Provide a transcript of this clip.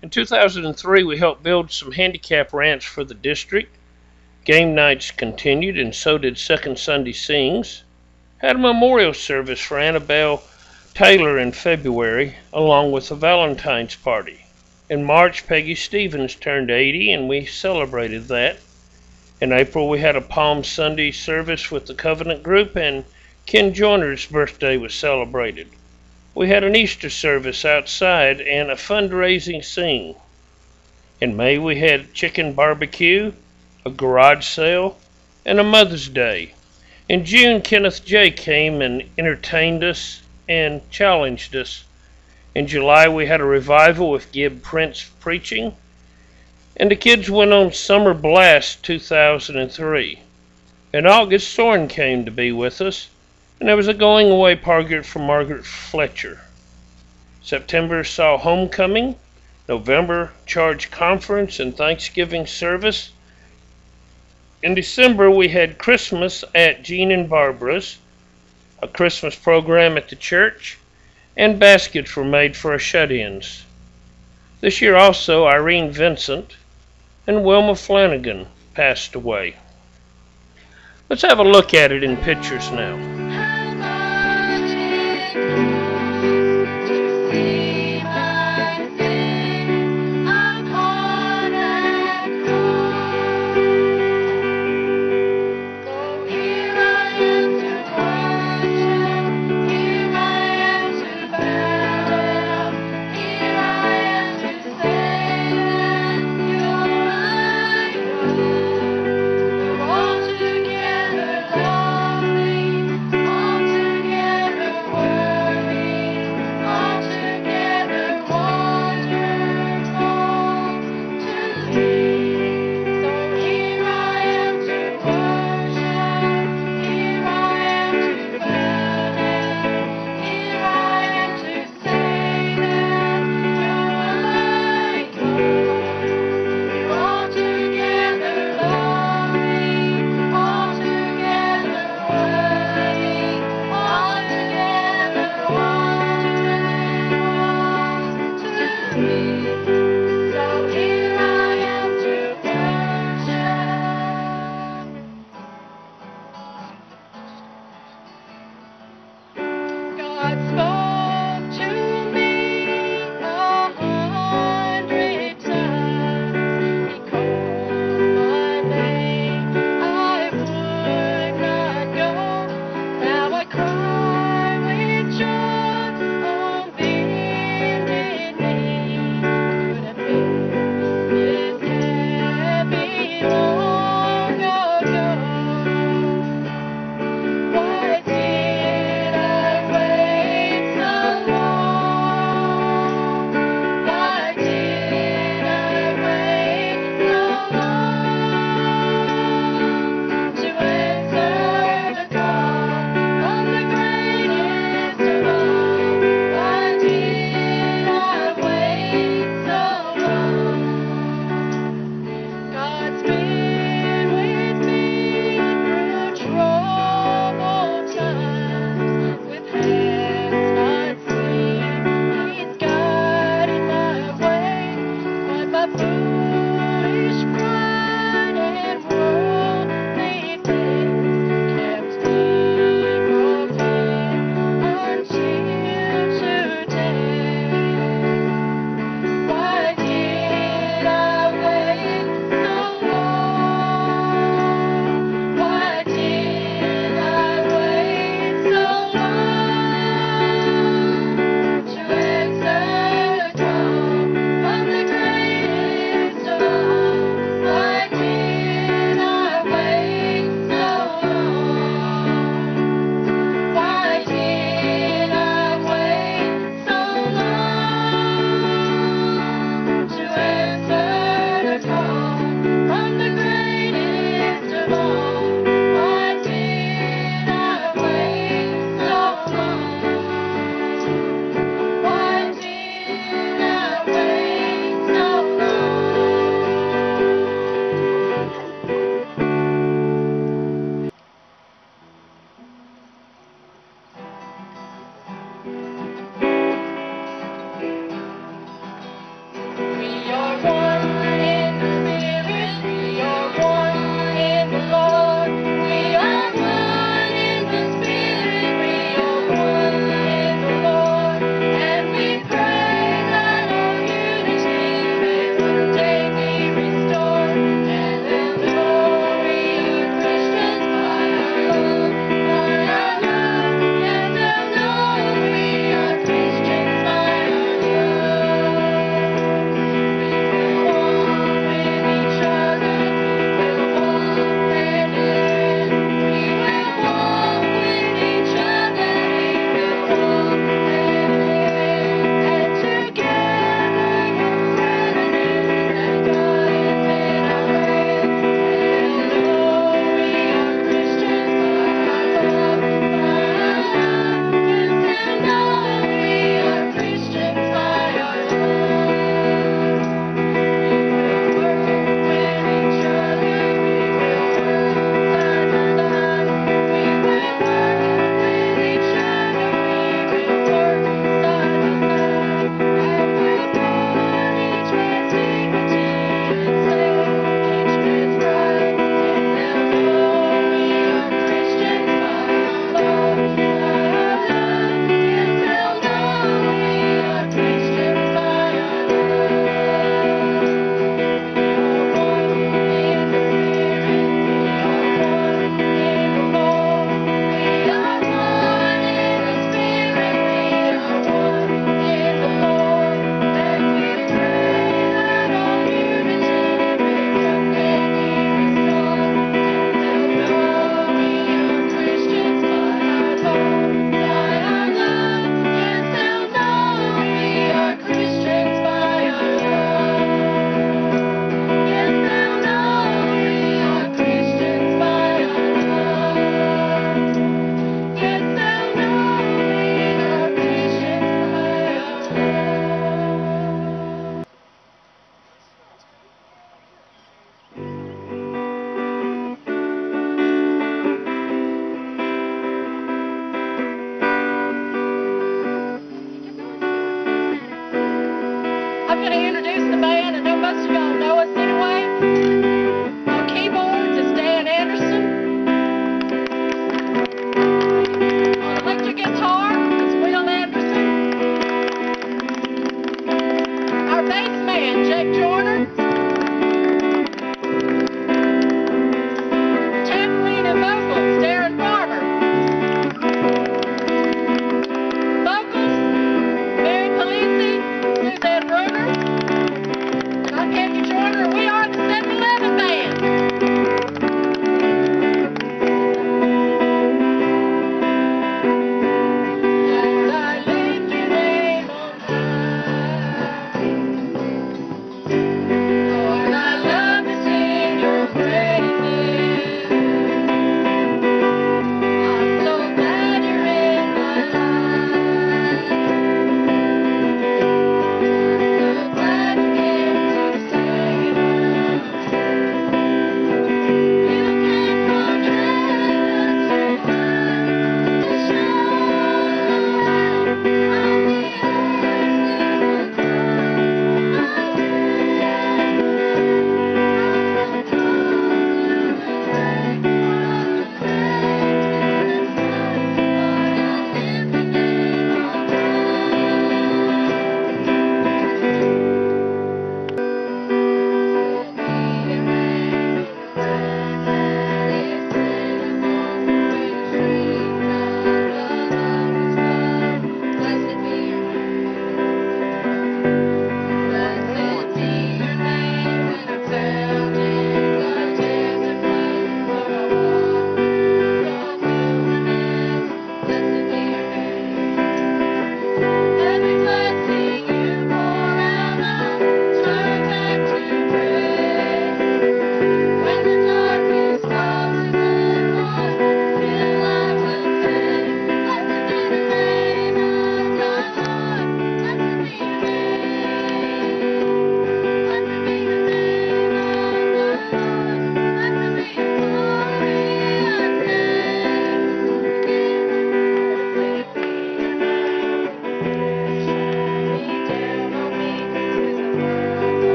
In 2003, we helped build some handicap ramps for the district. Game nights continued, and so did Second Sunday Sings. Had a memorial service for Annabelle Taylor in February, along with a Valentine's party. In March, Peggy Stevens turned 80, and we celebrated that. In April, we had a Palm Sunday service with the Covenant Group, and Ken Joyner's birthday was celebrated. We had an Easter service outside and a fundraising sing. In May, we had chicken barbecue, a garage sale, and a Mother's Day. In June, Kenneth J. came and entertained us and challenged us. In July, we had a revival with Gib Prince preaching. And the kids went on Summer Blast 2003. In August, Soren came to be with us, and there was a going away party for Margaret Fletcher. September saw homecoming, November charge conference and Thanksgiving service. In December, we had Christmas at Jean and Barbara's, a Christmas program at the church, and baskets were made for our shut-ins. This year also Irene Vincent and Wilma Flanagan passed away. Let's have a look at it in pictures now.